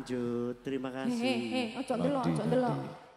lanjut. Terima kasih. Hehehe, ojo delok, ojo delok.